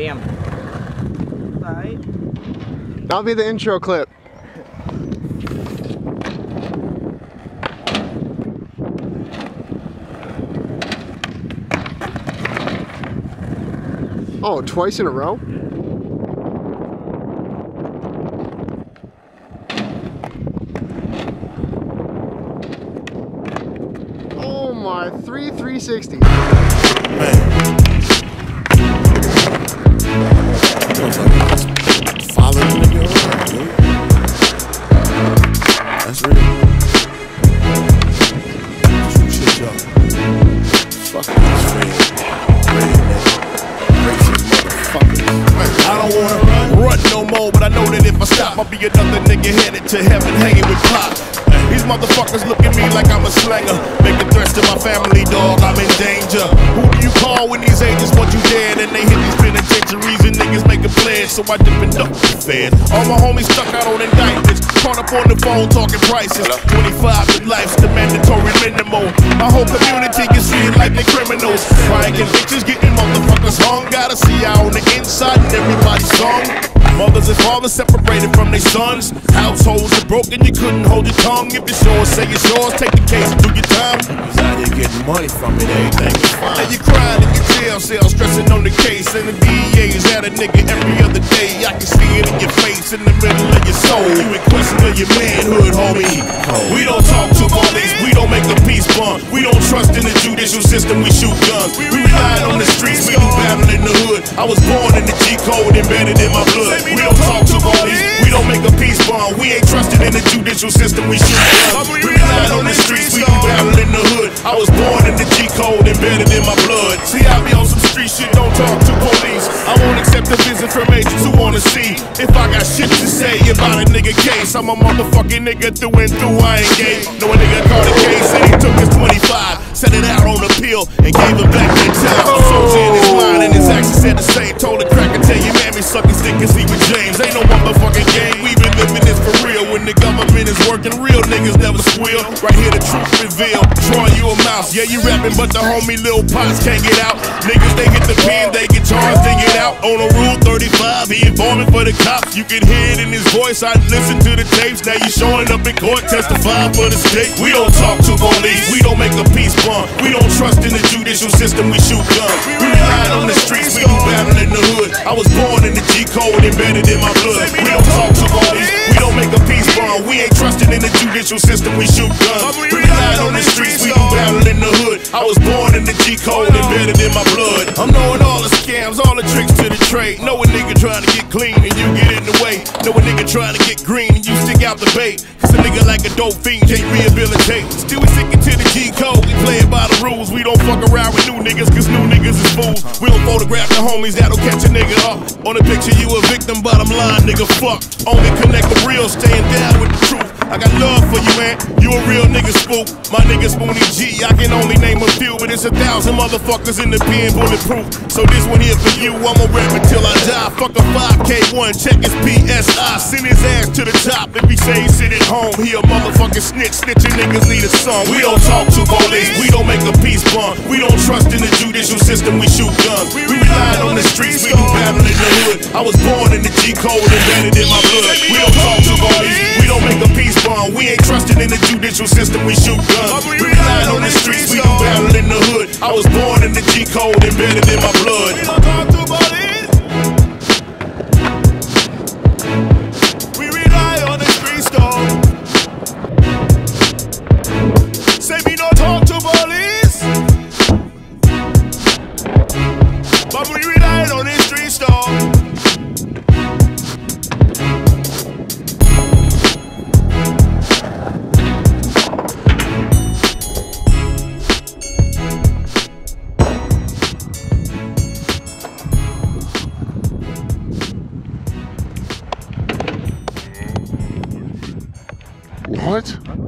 Bam. Alright. That'll be the intro clip. Oh, twice in a row? Oh my, three 360. Man. Feels like following the nigga around, motherfuckers. I don't wanna run no more, but I know that if I stop, I'll be another nigga headed to heaven hanging with pop. These motherfuckers look at me like I'm a slanger. Making threats to my family, dog. I'm in danger. Who do you call when these agents want you dead? And they hit pledge. So I dip and duck the fed. All my homies stuck out on indictments. Caught up on the phone talking prices. 25 to life's the mandatory minimum. My whole community gets treated like they criminals. Crying convictions, getting motherfuckers hung. Gotta see out on the inside and everybody's song. Mothers and fathers separated from their sons. Households are broken, you couldn't hold your tongue. If it's yours, say it's yours. Take the case, do your time. He's out here getting money from it, everything is fine. And you crying in your jail cell, stressing on the case. And the DEA is at a nigga every other day. I can see it in your face, in the middle of your soul. You in question of your manhood, homie. We don't talk to police, we don't make a peace bond. We don't trust in the judicial system, we shoot guns. We rely on the streets, we do battle in the hood. I was born in the G code, embedded in my blood. We don't talk to police, we don't make a peace bond. We ain't trusted in the judicial system, we shoot guns. Shit, don't talk to police. I won't accept a visit from agents who wanna see if I got shit to say about a nigga case. I'm a motherfucking nigga through and through, I ain't gay. No a nigga caught a case and he took his 25, set it out on appeal and gave it back to town. So in his mind and his actions said the same. Told the cracker, tell your mammy sucking stick and see with James. Ain't no motherfucking game, we squeal. Right here, the truth revealed. Drawing you a mouse, yeah, you rapping, but the homie Lil Pots can't get out. Niggas, they get the pen, they get charged, they get out. On a rule 35, he informing for the cops. You can hear it in his voice, I listen to the tapes. Now you showing up in court, testifying for the state. We don't talk to police, we don't make a peace bond. We don't trust in the judicial system, we shoot guns. We rely on the streets, we do battle in the hood. I was born in the G code, embedded in my judicial system, we shoot guns. We rely on the streets, we battle in the hood. I was born in the G code, embedded in my blood. I'm knowing all the scams, all the tricks to the trade. Know a nigga trying to get clean and you get in the way. Know a nigga trying to get green and you stick out the bait. Cause a nigga like a dope fiend can't rehabilitate. Still we sticking to the G code, we play it by the rules. We don't fuck around with new niggas cause new niggas is fools. We don't photograph the homies that'll catch a nigga up. On the picture you a victim, bottom line nigga fuck. Only connect the real, staying down with the truth. I got love for you, man. You a real nigga spook. My nigga Spoonie G. I can only name a few, but it's a thousand motherfuckers in the pen bulletproof. So this one here for you. I'ma rap until I die. Fuck a 5K1, check his PSI. Send his ass to the top. If he say he sit at home, he a motherfucking snitch. Snitching niggas need a song. We don't talk to police. We don't make a peace bond. We don't trust in the judicial system. We shoot guns. We rely on the streets. We do battle in the hood. I was born in the G code, embedded in my blood. We don't talk to police. We don't make a We ain't trusting in the judicial system. We shoot guns. We rely on the streets. We do battle in the hood. I was born in the G code, embedded in my blood. We don't talk to police. We rely on the streets, dog. Say we don't talk to police. But we What?